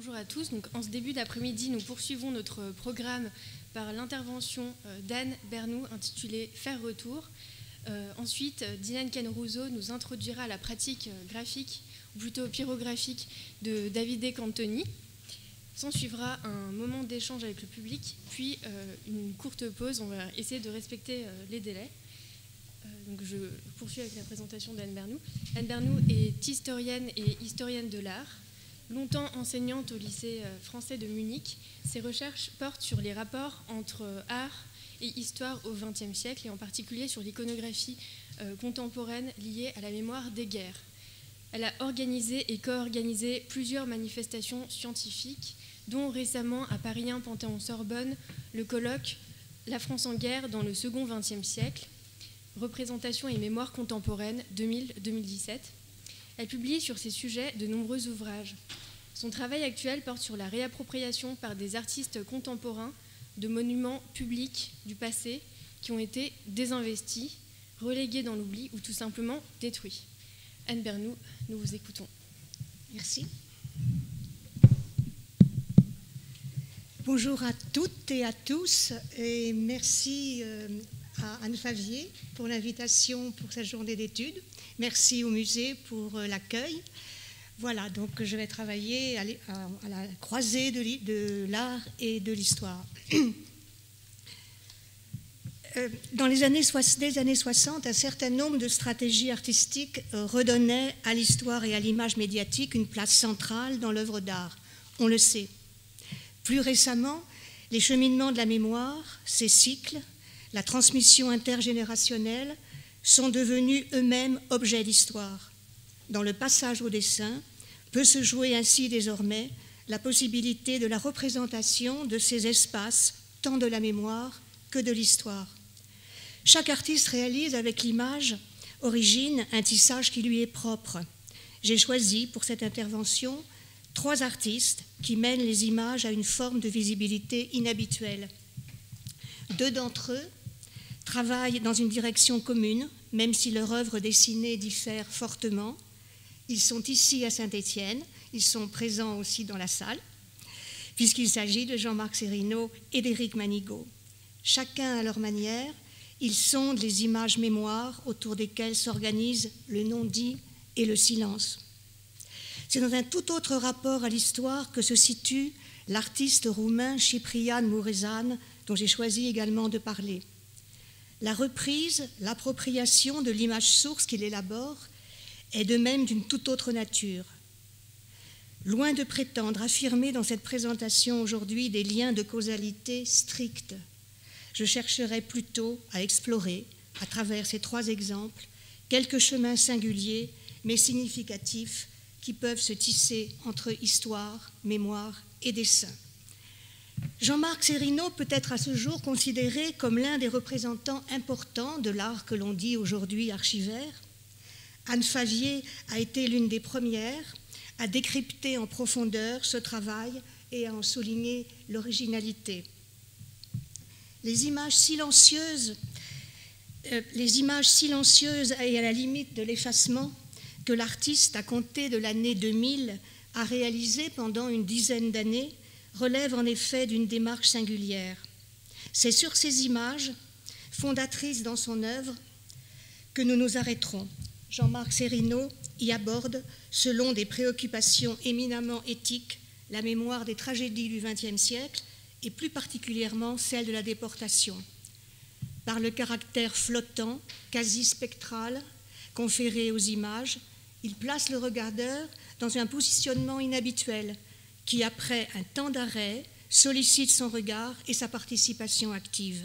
Bonjour à tous. En ce début d'après-midi, nous poursuivons notre programme par l'intervention euh, d'Anne Bernou intitulée Faire retour. Euh, ensuite, Dylan Kenrouzo nous introduira à la pratique euh, graphique, ou plutôt pyrographique, de Davide Cantoni. S'en suivra un moment d'échange avec le public, puis une courte pause. On va essayer de respecter les délais. donc je poursuis avec la présentation d'Anne Bernou. Anne Bernou est historienne et historienne de l'art. Longtemps enseignante au lycée euh, français de Munich, ses recherches portent sur les rapports entre euh, art et histoire au XXe siècle, et en particulier sur l'iconographie euh, contemporaine liée à la mémoire des guerres. Elle a organisé et co-organisé plusieurs manifestations scientifiques, dont récemment à Paris 1 Panthéon-Sorbonne le colloque La France en guerre dans le second XXe siècle, représentation et mémoire contemporaine 2000-2017. Elle publie sur ces sujets de nombreux ouvrages. Son travail actuel porte sur la réappropriation par des artistes contemporains de monuments publics du passé qui ont été désinvestis, relégués dans l'oubli ou tout simplement détruits. Anne Bernou, nous vous écoutons. Merci. Bonjour à toutes et à tous et merci euh, à Anne Favier pour l'invitation pour cette journée d'études. Merci au musée pour euh, l'accueil. Voilà, donc je vais travailler à la croisée de l'art et de l'histoire. Euh, dans les années, des années 60, un certain nombre de stratégies artistiques euh, redonnaient à l'histoire et à l'image médiatique une place centrale dans l'œuvre d'art. On le sait. Plus récemment, les cheminements de la mémoire, ces cycles, la transmission intergénérationnelle sont devenus eux-mêmes objets d'histoire. Dans le passage au dessin, peut se jouer ainsi désormais la possibilité de la représentation de ces espaces, tant de la mémoire que de l'histoire. Chaque artiste réalise avec l'image origine un tissage qui lui est propre. J'ai choisi pour cette intervention trois artistes qui mènent les images à une forme de visibilité inhabituelle. Deux d'entre eux travaillent dans une direction commune, même si leur œuvre dessinée diffère fortement. Ils sont ici à Saint-Étienne, ils sont présents aussi dans la salle, puisqu'il s'agit de Jean-Marc Serino et d'Éric Manigaud. Chacun à leur manière, ils sondent les images mémoires autour desquelles s'organisent le non-dit et le silence. C'est dans un tout autre rapport à l'histoire que se situe l'artiste roumain Ciprian Mureșan, dont j'ai choisi également de parler. La reprise, l'appropriation de l'image source qu'il élabore est de même d'une toute autre nature. Loin de prétendre affirmer dans cette présentation aujourd'hui des liens de causalité stricts, je chercherai plutôt à explorer, à travers ces trois exemples, quelques chemins singuliers mais significatifs qui peuvent se tisser entre histoire, mémoire et dessin. Jean-Marc Serino peut être à ce jour considéré comme l'un des représentants importants de l'art que l'on dit aujourd'hui archivaire, Anne Favier a été l'une des premières à décrypter en profondeur ce travail et à en souligner l'originalité. Les images silencieuses, euh, les images silencieuses et à la limite de l'effacement que l'artiste, à compter de l'année 2000, a réalisé pendant une dizaine d'années, relèvent en effet d'une démarche singulière. C'est sur ces images, fondatrices dans son œuvre, que nous nous arrêterons. Jean-Marc Serino y aborde, selon des préoccupations éminemment éthiques, la mémoire des tragédies du XXe siècle et plus particulièrement celle de la déportation. Par le caractère flottant, quasi spectral, conféré aux images, il place le regardeur dans un positionnement inhabituel qui, après un temps d'arrêt, sollicite son regard et sa participation active.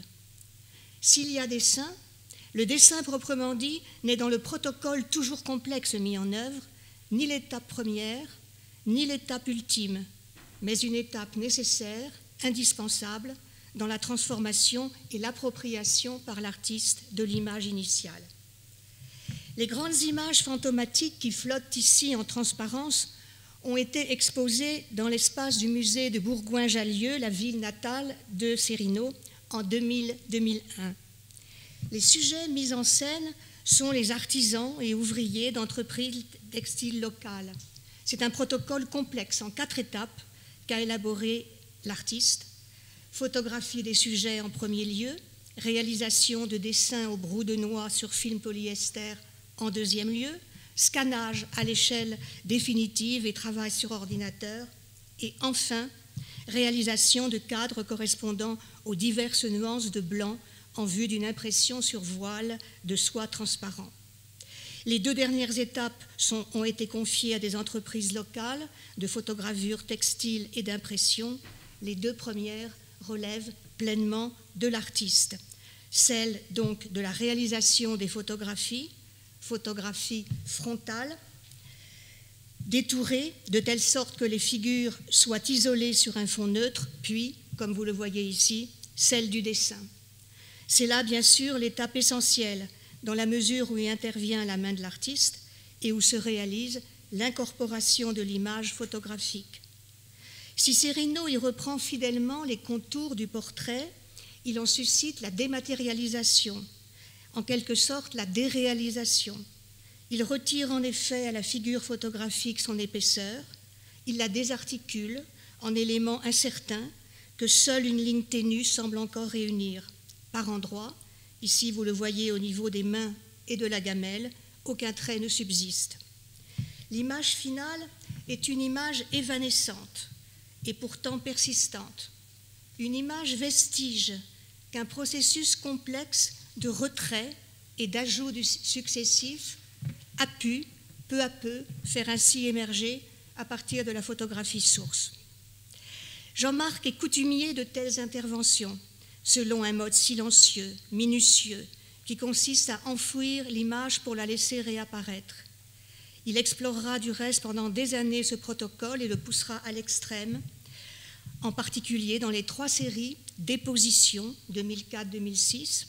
S'il y a des saints, le dessin proprement dit n'est dans le protocole toujours complexe mis en œuvre ni l'étape première, ni l'étape ultime, mais une étape nécessaire, indispensable, dans la transformation et l'appropriation par l'artiste de l'image initiale. Les grandes images fantomatiques qui flottent ici en transparence ont été exposées dans l'espace du musée de Bourgoin-Jallieu, la ville natale de Serino, en 2000-2001. Les sujets mis en scène sont les artisans et ouvriers d'entreprises textiles locales. C'est un protocole complexe en quatre étapes qu'a élaboré l'artiste, photographie des sujets en premier lieu, réalisation de dessins au brou de noix sur film polyester en deuxième lieu, scannage à l'échelle définitive et travail sur ordinateur, et enfin réalisation de cadres correspondant aux diverses nuances de blanc en vue d'une impression sur voile de soie transparent. Les deux dernières étapes ont été confiées à des entreprises locales de photogravure textile et d'impression. Les deux premières relèvent pleinement de l'artiste. Celle donc de la réalisation des photographies, photographie frontale, détourée de telle sorte que les figures soient isolées sur un fond neutre, puis, comme vous le voyez ici, celle du dessin. C'est là, bien sûr, l'étape essentielle, dans la mesure où y intervient la main de l'artiste et où se réalise l'incorporation de l'image photographique. Si Serino y reprend fidèlement les contours du portrait, il en suscite la dématérialisation, en quelque sorte la déréalisation. Il retire en effet à la figure photographique son épaisseur, il la désarticule en éléments incertains que seule une ligne ténue semble encore réunir. Par endroits, ici vous le voyez au niveau des mains et de la gamelle, aucun trait ne subsiste. L'image finale est une image évanescente et pourtant persistante, une image vestige qu'un processus complexe de retrait et d'ajout successifs a pu, peu à peu, faire ainsi émerger à partir de la photographie source. Jean-Marc est coutumier de telles interventions, selon un mode silencieux, minutieux, qui consiste à enfouir l'image pour la laisser réapparaître. Il explorera du reste pendant des années ce protocole et le poussera à l'extrême, en particulier dans les trois séries Déposition 2004-2006,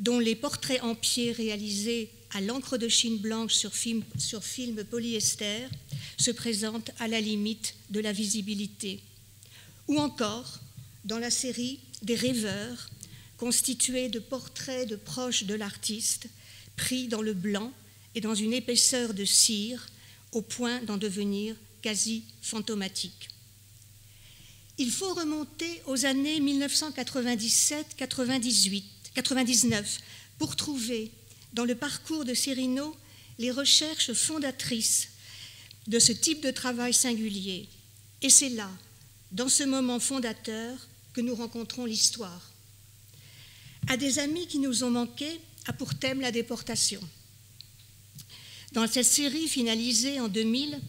dont les portraits en pied réalisés à l'encre de Chine blanche sur film, polyester se présentent à la limite de la visibilité. Ou encore dans la série des rêveurs, constituée de portraits de proches de l'artiste, pris dans le blanc et dans une épaisseur de cire, au point d'en devenir quasi fantomatique. Il faut remonter aux années 1997-98 99 pour trouver dans le parcours de Serino les recherches fondatrices de ce type de travail singulier. Et c'est là, dans ce moment fondateur, que nous rencontrons l'histoire. À des amis qui nous ont manqué, a pour thème la déportation. Dans cette série finalisée en 2000,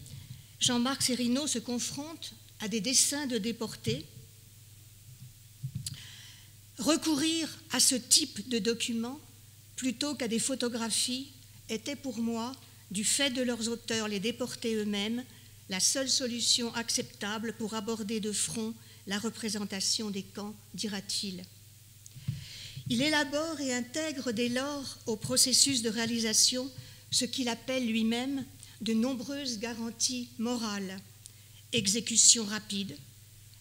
Jean-Marc Serino se confronte à des dessins de déportés Recourir à ce type de documents plutôt qu'à des photographies était pour moi, du fait de leurs auteurs, les déportés eux-mêmes, la seule solution acceptable pour aborder de front la représentation des camps, dira-t-il. Il élabore et intègre dès lors au processus de réalisation ce qu'il appelle lui-même de nombreuses garanties morales, exécution rapide,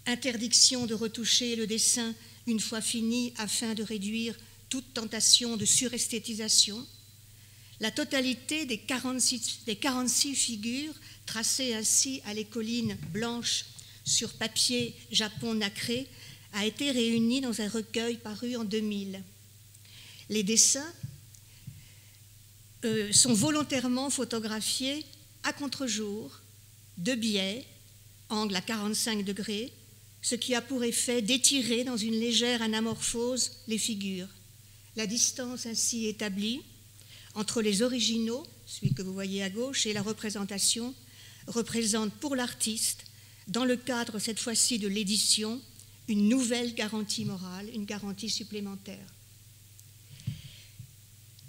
interdiction de retoucher le dessin une fois fini afin de réduire toute tentation de suresthétisation, la totalité des 46, des 46 figures tracées ainsi à les collines blanches sur papier japon nacré a été réunie dans un recueil paru en 2000. Les dessins euh, sont volontairement photographiés à contre-jour, de biais, angle à 45 degrés, ce qui a pour effet d'étirer dans une légère anamorphose les figures. La distance ainsi établie entre les originaux, celui que vous voyez à gauche, et la représentation représente pour l'artiste, dans le cadre cette fois-ci de l'édition, une nouvelle garantie morale, une garantie supplémentaire.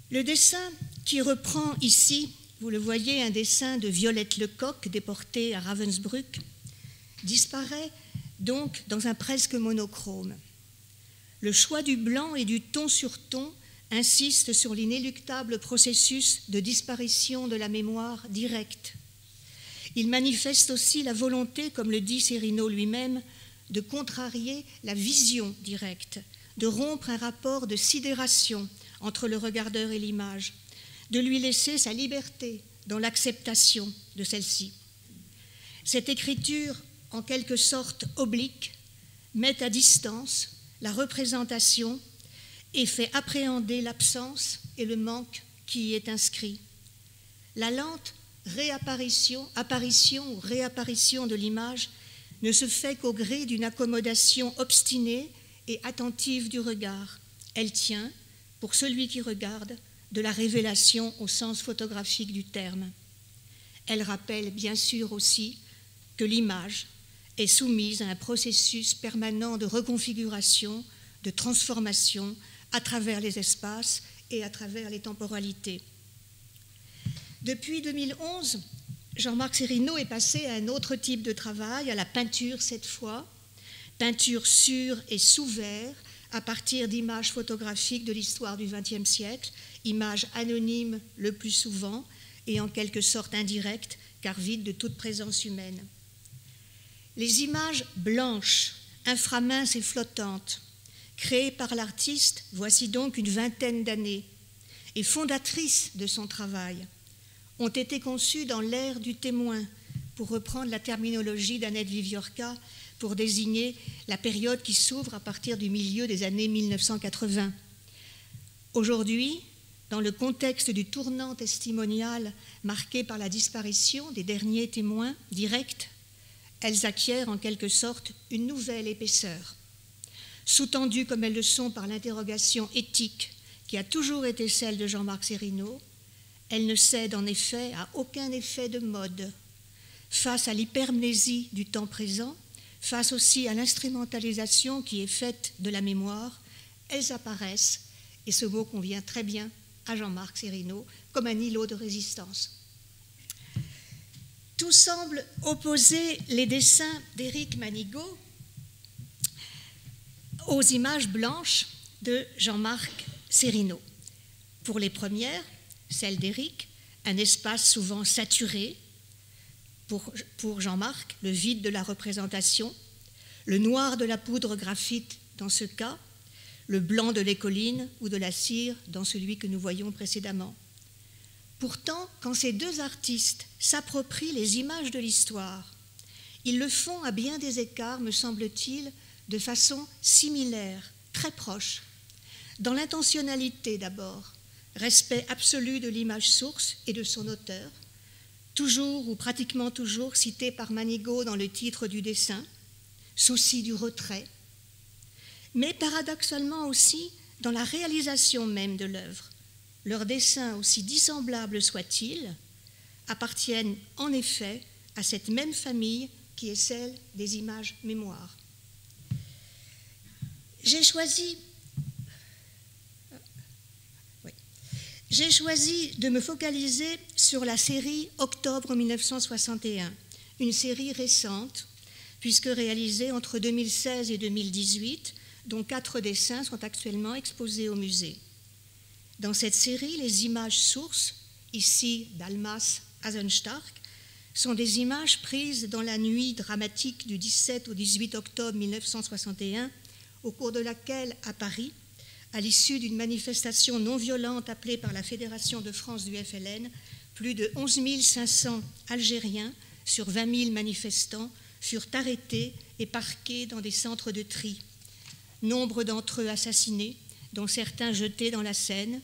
Le dessin qui reprend ici, vous le voyez, un dessin de Violette Lecoq déportée à Ravensbrück, disparaît donc dans un presque monochrome. Le choix du blanc et du ton sur ton insiste sur l'inéluctable processus de disparition de la mémoire directe. Il manifeste aussi la volonté, comme le dit Serino lui-même, de contrarier la vision directe, de rompre un rapport de sidération entre le regardeur et l'image, de lui laisser sa liberté dans l'acceptation de celle-ci. Cette écriture en quelque sorte oblique, met à distance la représentation et fait appréhender l'absence et le manque qui y est inscrit. La lente réapparition, apparition ou réapparition de l'image ne se fait qu'au gré d'une accommodation obstinée et attentive du regard. Elle tient, pour celui qui regarde, de la révélation au sens photographique du terme. Elle rappelle bien sûr aussi que l'image est soumise à un processus permanent de reconfiguration, de transformation à travers les espaces et à travers les temporalités. Depuis 2011, Jean-Marc Serino est passé à un autre type de travail, à la peinture cette fois, peinture sur et sous verre, à partir d'images photographiques de l'histoire du XXe siècle, images anonymes le plus souvent et en quelque sorte indirectes, car vides de toute présence humaine. Les images blanches, inframinces et flottantes, créées par l'artiste, voici donc une vingtaine d'années, et fondatrices de son travail, ont été conçues dans l'ère du témoin, pour reprendre la terminologie d'Annette Viviorca, pour désigner la période qui s'ouvre à partir du milieu des années 1980. Aujourd'hui, dans le contexte du tournant testimonial marqué par la disparition des derniers témoins directs, elles acquièrent en quelque sorte une nouvelle épaisseur. Sous-tendues comme elles le sont par l'interrogation éthique qui a toujours été celle de Jean-Marc Serino, elles ne cèdent en effet à aucun effet de mode. Face à l'hypermnésie du temps présent, face aussi à l'instrumentalisation qui est faite de la mémoire, elles apparaissent, et ce mot convient très bien à Jean-Marc Serino, comme un îlot de résistance. Tout semble opposer les dessins d'Éric Manigaud aux images blanches de Jean-Marc Serino. Pour les premières, celle d'Éric, un espace souvent saturé. Pour, pour Jean-Marc, le vide de la représentation, le noir de la poudre graphite dans ce cas, le blanc de l'écoline ou de la cire dans celui que nous voyons précédemment. Pourtant, quand ces deux artistes s'approprient les images de l'histoire, ils le font à bien des écarts, me semble-t-il, de façon similaire, très proche. Dans l'intentionnalité d'abord, respect absolu de l'image source et de son auteur, toujours ou pratiquement toujours cité par Manigaud dans le titre du dessin, souci du retrait, mais paradoxalement aussi dans la réalisation même de l'œuvre, leurs dessins, aussi dissemblables soient-ils, appartiennent en effet à cette même famille qui est celle des images mémoires. J'ai choisi, j'ai choisi de me focaliser sur la série Octobre 1961, une série récente, puisque réalisée entre 2016 et 2018, dont quatre dessins sont actuellement exposés au musée. Dans cette série, les images sources, ici d'Almas Asenstark, sont des images prises dans la nuit dramatique du 17 au 18 octobre 1961, au cours de laquelle, à Paris, à l'issue d'une manifestation non violente appelée par la Fédération de France du FLN, plus de 11 500 Algériens sur 20 000 manifestants furent arrêtés et parqués dans des centres de tri. Nombre d'entre eux assassinés, dont certains jetés dans la Seine,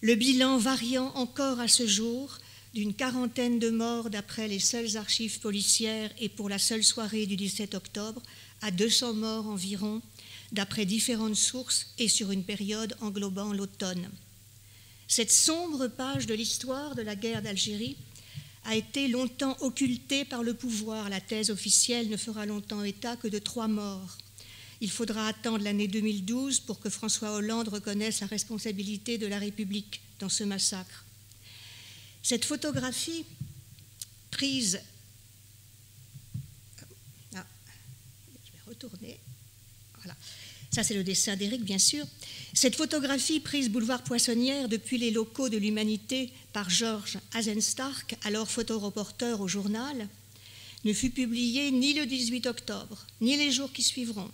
le bilan variant encore à ce jour d'une quarantaine de morts d'après les seules archives policières et pour la seule soirée du 17 octobre, à 200 morts environ, d'après différentes sources et sur une période englobant l'automne. Cette sombre page de l'histoire de la guerre d'Algérie a été longtemps occultée par le pouvoir. La thèse officielle ne fera longtemps état que de trois morts. Il faudra attendre l'année 2012 pour que François Hollande reconnaisse la responsabilité de la République dans ce massacre. Cette photographie prise... Ah, je vais retourner. Voilà. Ça, c'est le dessin d'Éric, bien sûr. Cette photographie prise boulevard Poissonnière depuis les locaux de l'Humanité par Georges Azenstark, alors photoreporter au journal, ne fut publiée ni le 18 octobre, ni les jours qui suivront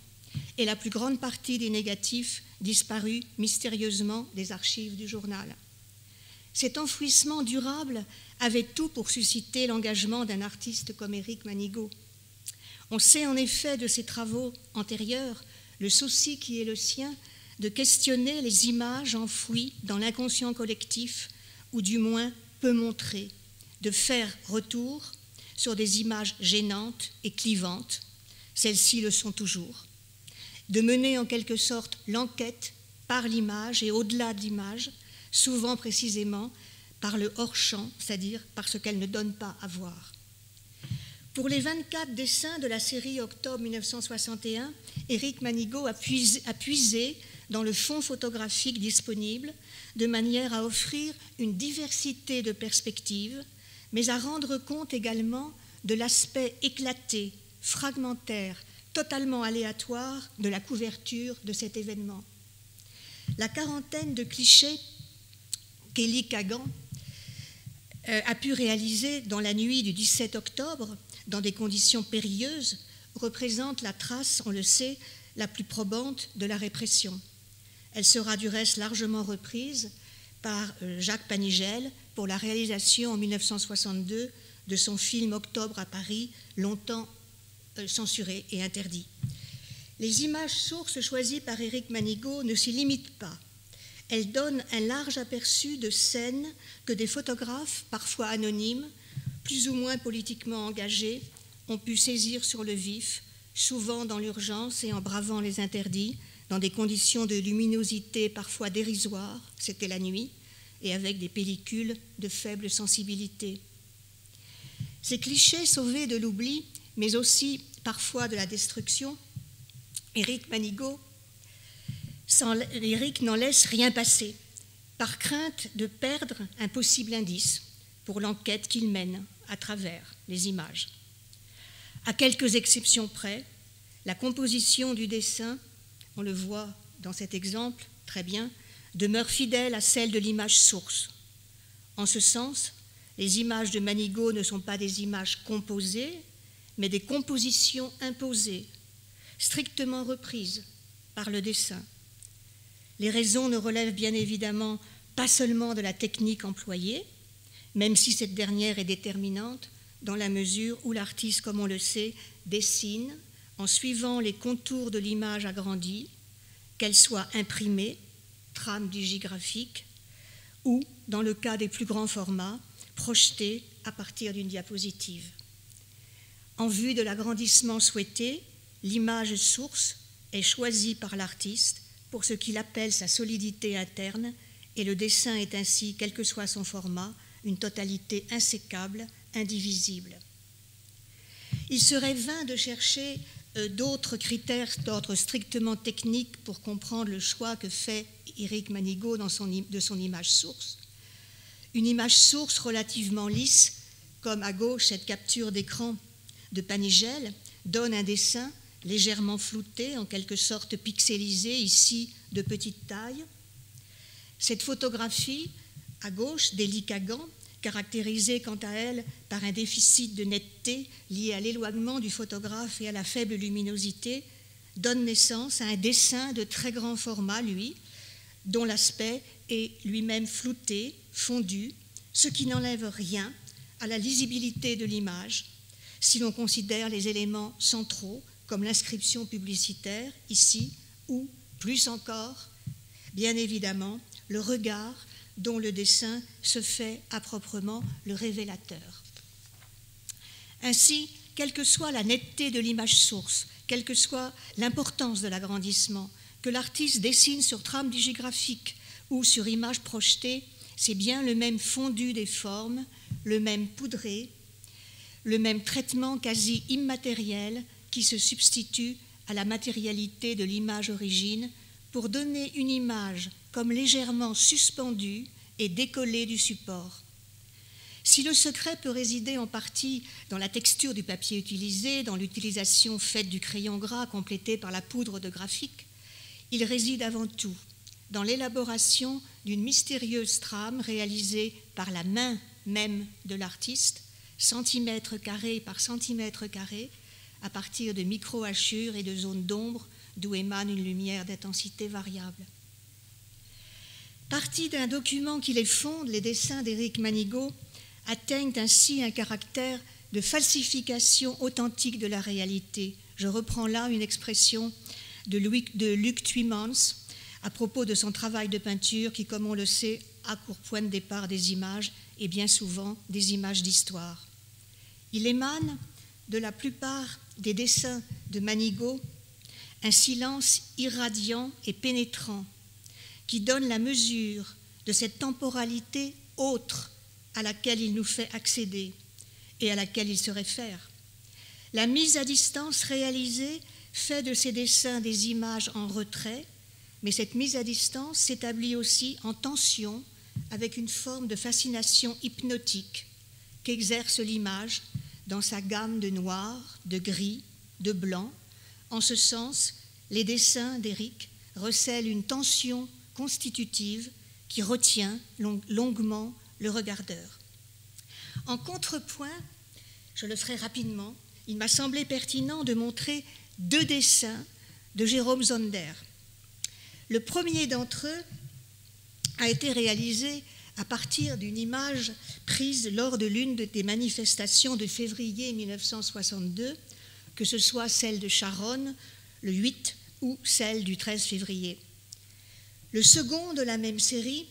et la plus grande partie des négatifs disparus mystérieusement des archives du journal. Cet enfouissement durable avait tout pour susciter l'engagement d'un artiste comme Éric Manigaud. On sait en effet de ses travaux antérieurs le souci qui est le sien de questionner les images enfouies dans l'inconscient collectif, ou du moins peu montrées, de faire retour sur des images gênantes et clivantes, celles-ci le sont toujours, de mener en quelque sorte l'enquête par l'image et au-delà de l'image, souvent précisément par le hors-champ, c'est-à-dire par ce qu'elle ne donne pas à voir. Pour les 24 dessins de la série Octobre 1961, Éric Manigaud a puisé, dans le fond photographique disponible de manière à offrir une diversité de perspectives, mais à rendre compte également de l'aspect éclaté, fragmentaire, totalement aléatoire de la couverture de cet événement. La quarantaine de clichés qu'Elie Kagan euh, a pu réaliser dans la nuit du 17 octobre, dans des conditions périlleuses, représente la trace, on le sait, la plus probante de la répression. Elle sera du reste largement reprise par euh, Jacques Panigel pour la réalisation en 1962 de son film Octobre à Paris, longtemps censuré et interdit. Les images sources choisies par Éric Manigaud ne s'y limitent pas. Elles donnent un large aperçu de scènes que des photographes, parfois anonymes, plus ou moins politiquement engagés, ont pu saisir sur le vif, souvent dans l'urgence et en bravant les interdits, dans des conditions de luminosité parfois dérisoires, c'était la nuit, et avec des pellicules de faible sensibilité. Ces clichés sauvés de l'oubli, mais aussi parfois de la destruction, Éric Manigaud, Éric n'en laisse rien passer, par crainte de perdre un possible indice pour l'enquête qu'il mène à travers les images. À quelques exceptions près, la composition du dessin, on le voit dans cet exemple très bien, demeure fidèle à celle de l'image source. En ce sens, les images de Manigaud ne sont pas des images composées, mais des compositions imposées, strictement reprises par le dessin. Les raisons ne relèvent bien évidemment pas seulement de la technique employée, même si cette dernière est déterminante, dans la mesure où l'artiste, comme on le sait, dessine en suivant les contours de l'image agrandie, qu'elle soit imprimée, trame digigraphique, ou, dans le cas des plus grands formats, projetée à partir d'une diapositive. En vue de l'agrandissement souhaité, l'image source est choisie par l'artiste pour ce qu'il appelle sa solidité interne, et le dessin est ainsi, quel que soit son format, une totalité insécable indivisible. Il serait vain de chercher euh, d'autres critères d'ordre strictement technique pour comprendre le choix que fait Éric Manigaud de son image source. Une image source relativement lisse, comme à gauche cette capture d'écran de Panigel, donne un dessin légèrement flouté, en quelque sorte pixelisé, ici de petite taille. Cette photographie, à gauche, d'Elie Kagan, caractérisée quant à elle par un déficit de netteté lié à l'éloignement du photographe et à la faible luminosité, donne naissance à un dessin de très grand format, lui, dont l'aspect est lui-même flouté, fondu, ce qui n'enlève rien à la lisibilité de l'image, si l'on considère les éléments centraux comme l'inscription publicitaire ici, ou, plus encore, bien évidemment, le regard dont le dessin se fait à proprement le révélateur. Ainsi, quelle que soit la netteté de l'image source, quelle que soit l'importance de l'agrandissement, que l'artiste dessine sur trame digigraphique ou sur image projetée, c'est bien le même fondu des formes, le même poudré, le même traitement quasi immatériel qui se substitue à la matérialité de l'image origine pour donner une image comme légèrement suspendue et décollée du support. Si le secret peut résider en partie dans la texture du papier utilisé, dans l'utilisation faite du crayon gras complété par la poudre de graphique, il réside avant tout dans l'élaboration d'une mystérieuse trame réalisée par la main même de l'artiste, centimètre carré par centimètre carré, à partir de micro-hachures et de zones d'ombre d'où émane une lumière d'intensité variable. Partie d'un document qui les fonde, les dessins d'Éric Manigaud atteignent ainsi un caractère de falsification authentique de la réalité. Je reprends là une expression de, Luc Tuymans à propos de son travail de peinture qui, comme on le sait, a pour point de départ des images et bien souvent des images d'histoire. Il émane de la plupart des dessins de Manigault un silence irradiant et pénétrant qui donne la mesure de cette temporalité autre à laquelle il nous fait accéder et à laquelle il se réfère. La mise à distance réalisée fait de ces dessins des images en retrait, mais cette mise à distance s'établit aussi en tension avec une forme de fascination hypnotique qu'exerce l'image dans sa gamme de noir, de gris, de blanc. En ce sens, les dessins d'Éric recèlent une tension constitutive qui retient longuement le regardeur. En contrepoint, je le ferai rapidement, il m'a semblé pertinent de montrer deux dessins de Jérôme Zonder. Le premier d'entre eux a été réalisé à partir d'une image prise lors de l'une des manifestations de février 1962, que ce soit celle de Charonne le 8 ou celle du 13 février. Le second de la même série,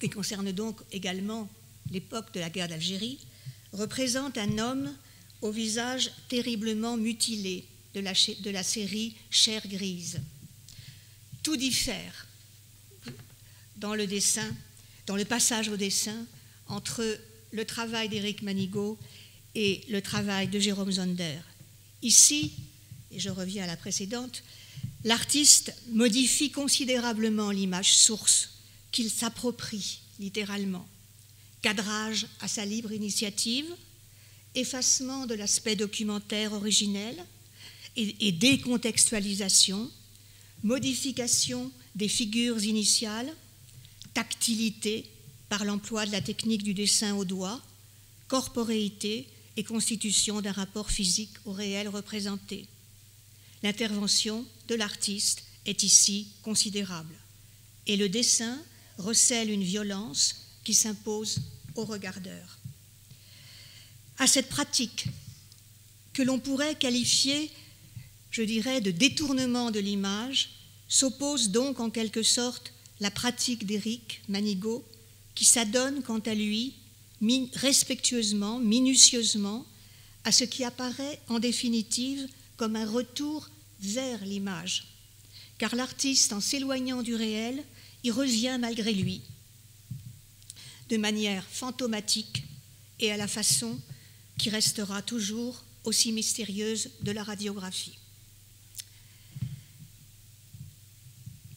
qui concerne donc également l'époque de la guerre d'Algérie, représente un homme au visage terriblement mutilé de la, de la série Chair grise. Tout diffère dans le dessin, dans le passage au dessin entre le travail d'Éric Manigault et le travail de Jérôme Zonder. Ici, et je reviens à la précédente, l'artiste modifie considérablement l'image source qu'il s'approprie littéralement. Cadrage à sa libre initiative, effacement de l'aspect documentaire originel et décontextualisation, modification des figures initiales, tactilité par l'emploi de la technique du dessin au doigt, corporéité et constitution d'un rapport physique au réel représenté. L'intervention de l'artiste est ici considérable et le dessin recèle une violence qui s'impose au regardeur. À cette pratique que l'on pourrait qualifier, je dirais, de détournement de l'image, s'oppose donc en quelque sorte la pratique d'Éric Manigault, qui s'adonne quant à lui respectueusement, minutieusement, à ce qui apparaît en définitive comme un retour vers l'image. Car l'artiste, en s'éloignant du réel, y revient malgré lui, de manière fantomatique et à la façon qui restera toujours aussi mystérieuse de la radiographie.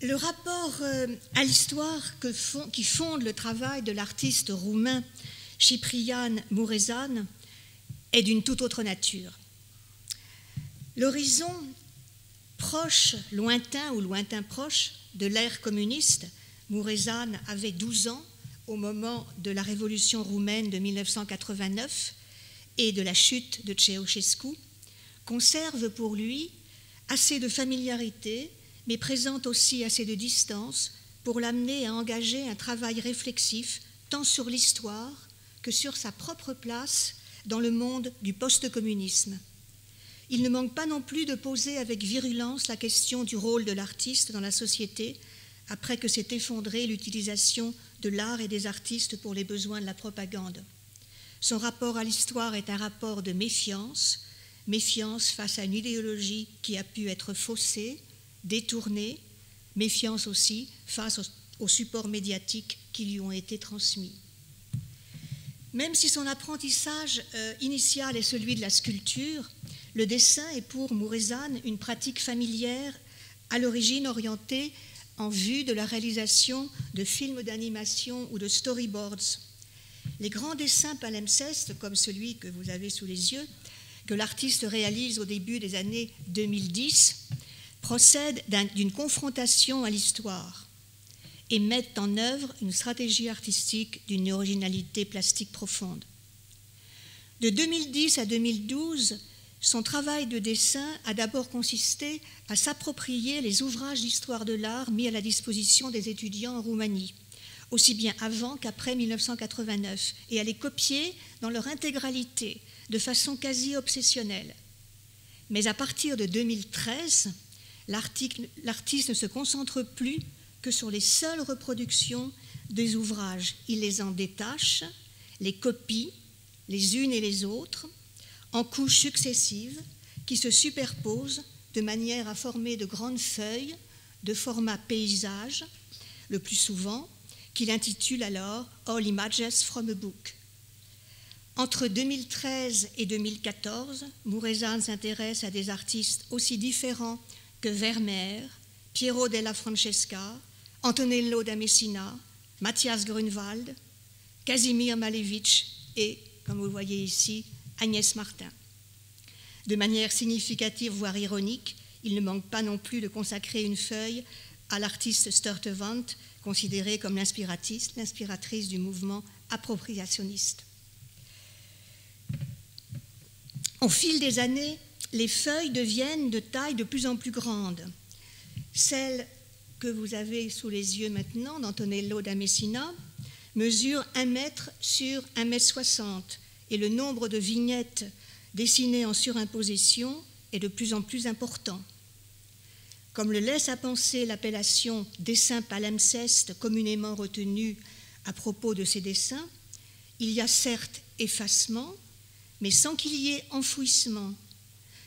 Le rapport euh, à l'histoire qui fonde le travail de l'artiste roumain Ciprian Muresan est d'une toute autre nature. L'horizon proche, lointain ou lointain proche de l'ère communiste, Muresan avait 12 ans au moment de la révolution roumaine de 1989 et de la chute de Ceausescu, conserve pour lui assez de familiarité mais présente aussi assez de distance pour l'amener à engager un travail réflexif tant sur l'histoire que sur sa propre place dans le monde du post-communisme. Il ne manque pas non plus de poser avec virulence la question du rôle de l'artiste dans la société après que s'est effondrée l'utilisation de l'art et des artistes pour les besoins de la propagande. Son rapport à l'histoire est un rapport de méfiance, méfiance face à une idéologie qui a pu être faussée, détournée, méfiance aussi face aux, supports médiatiques qui lui ont été transmis. Même si son apprentissage euh, initial est celui de la sculpture, le dessin est pour Mourézanne une pratique familière à l'origine orientée en vue de la réalisation de films d'animation ou de storyboards. Les grands dessins palimpsestes, comme celui que vous avez sous les yeux, que l'artiste réalise au début des années 2010, procèdent d'une confrontation à l'histoire et mettent en œuvre une stratégie artistique d'une originalité plastique profonde. De 2010 à 2012, son travail de dessin a d'abord consisté à s'approprier les ouvrages d'histoire de l'art mis à la disposition des étudiants en Roumanie, aussi bien avant qu'après 1989, et à les copier dans leur intégralité, de façon quasi obsessionnelle. Mais à partir de 2013, l'artiste ne se concentre plus que sur les seules reproductions des ouvrages. Il les en détache, les copie, les unes et les autres, en couches successives qui se superposent de manière à former de grandes feuilles de format paysage, le plus souvent, qu'il intitule alors All Images from a Book. Entre 2013 et 2014, Mourezan s'intéresse à des artistes aussi différents que Vermeer, Piero della Francesca, Antonello da Messina, Matthias Grunwald, Casimir Malevich et, comme vous le voyez ici, Agnès Martin. De manière significative, voire ironique, il ne manque pas non plus de consacrer une feuille à l'artiste Sturtevant, considérée comme l'inspiratrice du mouvement appropriationniste. Au fil des années, les feuilles deviennent de taille de plus en plus grande. Celle que vous avez sous les yeux maintenant, d'Antonello da Messina, mesure 1 mètre sur 1 mètre 60 et le nombre de vignettes dessinées en surimposition est de plus en plus important. Comme le laisse à penser l'appellation dessin palimpseste communément retenu à propos de ces dessins, il y a certes effacement, mais sans qu'il y ait enfouissement,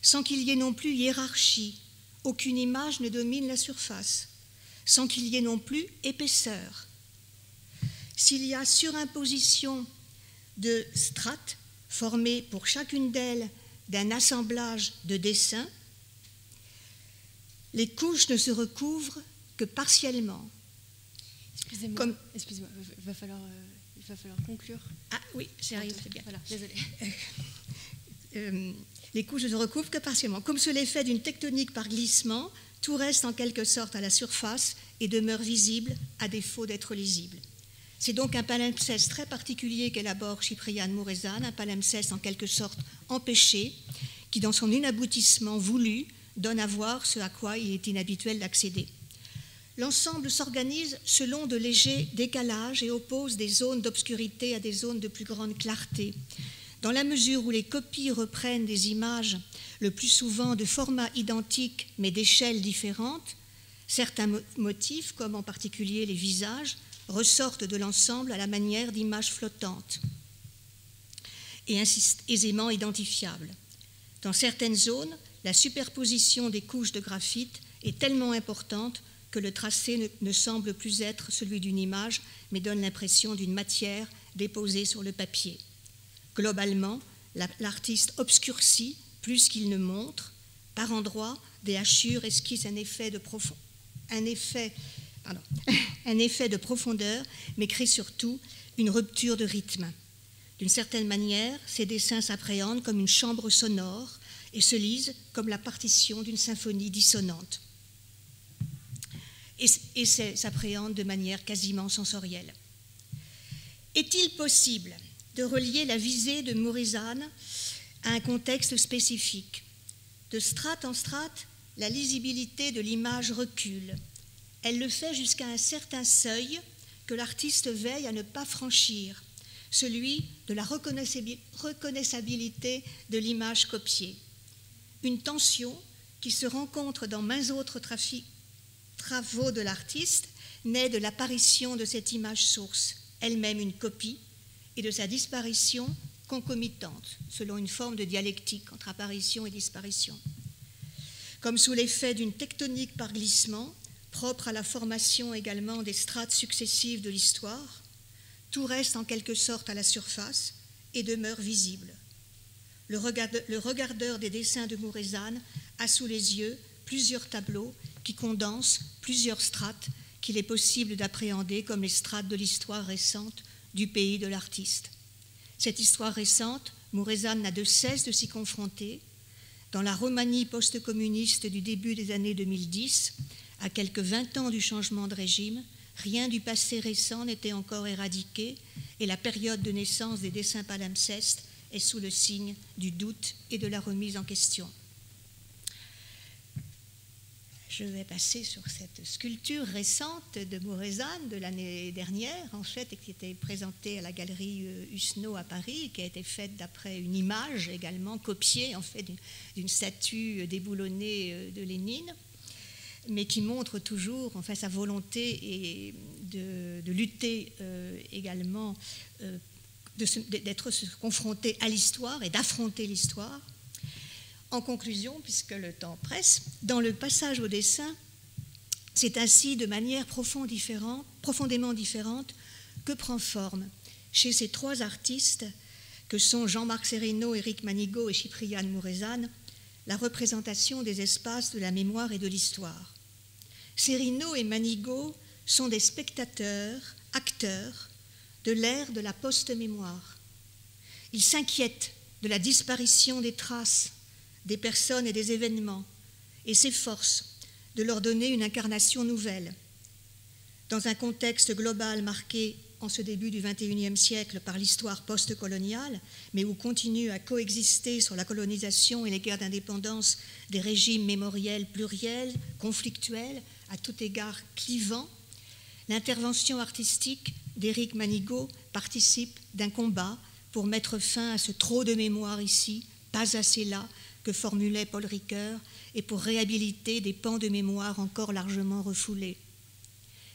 sans qu'il y ait non plus hiérarchie, aucune image ne domine la surface, sans qu'il y ait non plus épaisseur. S'il y a surimposition de strates formées pour chacune d'elles d'un assemblage de dessins, les couches ne se recouvrent que partiellement. Excusez-moi, excusez il, va falloir, euh, il va falloir conclure. Ah oui, j'arrive, c'est bien. Voilà, désolé. Euh, les couches ne se recouvrent que partiellement. Comme ce l'effet d'une tectonique par glissement, tout reste en quelque sorte à la surface et demeure visible à défaut d'être lisible. C'est donc un palimpseste très particulier qu'élabore Cyprian Mourezan, un palimpseste en quelque sorte empêché, qui dans son inaboutissement voulu donne à voir ce à quoi il est inhabituel d'accéder. L'ensemble s'organise selon de légers décalages et oppose des zones d'obscurité à des zones de plus grande clarté. Dans la mesure où les copies reprennent des images le plus souvent de formats identiques mais d'échelles différentes, certains motifs, comme en particulier les visages, ressortent de l'ensemble à la manière d'images flottantes et aisément identifiables. Dans certaines zones, la superposition des couches de graphite est tellement importante que le tracé ne, semble plus être celui d'une image, mais donne l'impression d'une matière déposée sur le papier. Globalement, l'artiste obscurcit plus qu'il ne montre. Par endroits, des hachures esquissent un effet de, profondeur, mais crée surtout une rupture de rythme. D'une certaine manière, ces dessins s'appréhendent comme une chambre sonore et se lisent comme la partition d'une symphonie dissonante. Et s'appréhendent de manière quasiment sensorielle. Est-il possible de relier la visée de Morizane à un contexte spécifique De strate en strate, la lisibilité de l'image recule elle le fait jusqu'à un certain seuil que l'artiste veille à ne pas franchir, celui de la reconnaissabilité de l'image copiée. Une tension qui se rencontre dans mains autres travaux de l'artiste naît de l'apparition de cette image source, elle-même une copie, et de sa disparition concomitante, selon une forme de dialectique entre apparition et disparition. Comme sous l'effet d'une tectonique par glissement, propre à la formation également des strates successives de l'histoire, tout reste en quelque sorte à la surface et demeure visible. Le, regardeur des dessins de Mourezane a sous les yeux plusieurs tableaux qui condensent plusieurs strates qu'il est possible d'appréhender comme les strates de l'histoire récente du pays de l'artiste. Cette histoire récente, Mourezane n'a de cesse de s'y confronter. Dans la Roumanie post-communiste du début des années 2010, à quelques 20 ans du changement de régime, rien du passé récent n'était encore éradiqué et la période de naissance des dessins palimpsestes est sous le signe du doute et de la remise en question. Je vais passer sur cette sculpture récente de Morézanne de l'année dernière, en fait, qui était présentée à la galerie euh, Husneau à Paris, qui a été faite d'après une image également copiée d'une statue déboulonnée euh, de Lénine, mais qui montre toujours en fait sa volonté de, lutter euh, également, d'être confronté à l'histoire et d'affronter l'histoire en conclusion, puisque le temps presse, dans le passage au dessin, c'est ainsi de manière profondément différente que prend forme chez ces trois artistes que sont Jean-Marc Sereno, Éric Manigaud et Cyprian Mourezane, la représentation des espaces de la mémoire et de l'histoire. Serino et Manigaud sont des spectateurs, acteurs de l'ère de la post-mémoire. Ils s'inquiètent de la disparition des traces des personnes et des événements et s'efforce de leur donner une incarnation nouvelle. Dans un contexte global marqué en ce début du XXIe siècle par l'histoire post-coloniale, mais où continuent à coexister sur la colonisation et les guerres d'indépendance des régimes mémoriels pluriels, conflictuels, à tout égard clivants, l'intervention artistique d'Éric Manigaud participe d'un combat pour mettre fin à ce trop de mémoire ici, pas assez là, que formulait Paul Ricoeur et pour réhabiliter des pans de mémoire encore largement refoulés.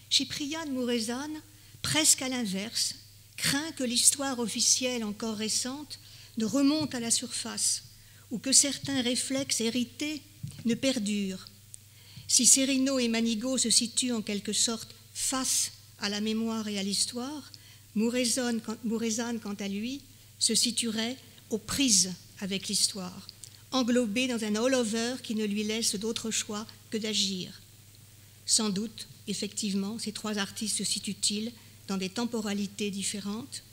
Cyprien Mourezane, presque à l'inverse, craint que l'histoire officielle encore récente ne remonte à la surface ou que certains réflexes hérités ne perdurent. Si Serino et Manigaud se situent en quelque sorte face à la mémoire et à l'histoire, Mourezane, quant à lui, se situerait aux prises avec l'histoire englobé dans un all-over qui ne lui laisse d'autre choix que d'agir. Sans doute, effectivement, ces trois artistes se situent-ils dans des temporalités différentes,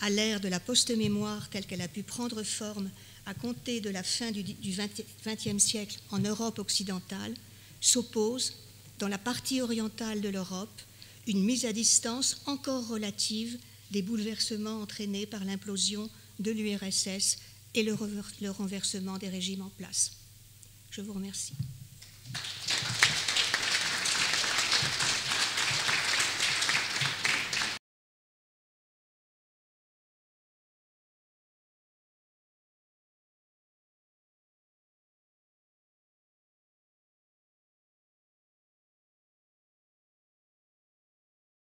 à l'ère de la post-mémoire telle qu'elle a pu prendre forme à compter de la fin du XXe siècle en Europe occidentale, s'oppose, dans la partie orientale de l'Europe, une mise à distance encore relative des bouleversements entraînés par l'implosion de l'URSS et le, renversement des régimes en place. Je vous remercie.